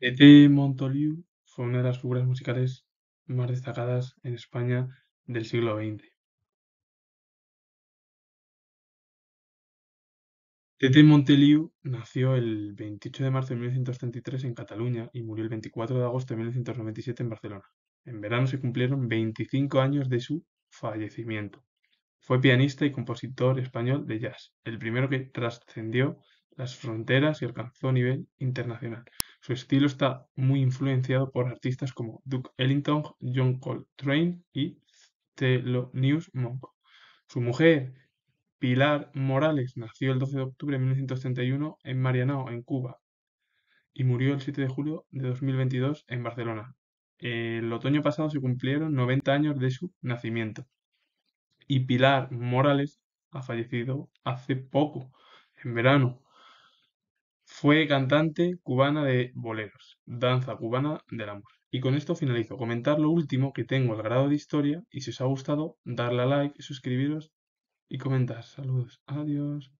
Tete Montoliu fue una de las figuras musicales más destacadas en España del siglo XX. Tete Montoliu nació el 28 de marzo de 1933 en Cataluña y murió el 24 de agosto de 1997 en Barcelona. En verano se cumplieron 25 años de su fallecimiento. Fue pianista y compositor español de jazz, el primero que trascendió las fronteras y alcanzó nivel internacional. Su estilo está muy influenciado por artistas como Duke Ellington, John Coltrane y Thelonious Monk. Su mujer, Pilar Morales, nació el 12 de octubre de 1931 en Marianao, en Cuba, y murió el 7 de julio de 2022 en Barcelona. El otoño pasado se cumplieron 90 años de su nacimiento. Y Pilar Morales ha fallecido hace poco, en verano. Fue cantante cubana de boleros, danza cubana del amor. Y con esto finalizo. Comentar lo último que tengo el grado de historia y si os ha gustado, darle a like, suscribiros y comentar. Saludos. Adiós.